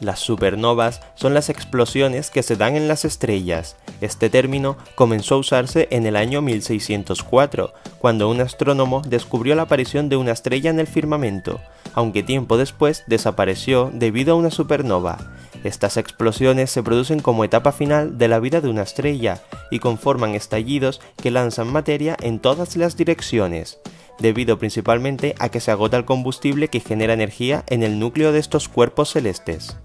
Las supernovas son las explosiones que se dan en las estrellas. Este término comenzó a usarse en el año 1604, cuando un astrónomo descubrió la aparición de una estrella en el firmamento, aunque tiempo después desapareció debido a una supernova. Estas explosiones se producen como etapa final de la vida de una estrella y conforman estallidos que lanzan materia en todas las direcciones debido principalmente a que se agota el combustible que genera energía en el núcleo de estos cuerpos celestes.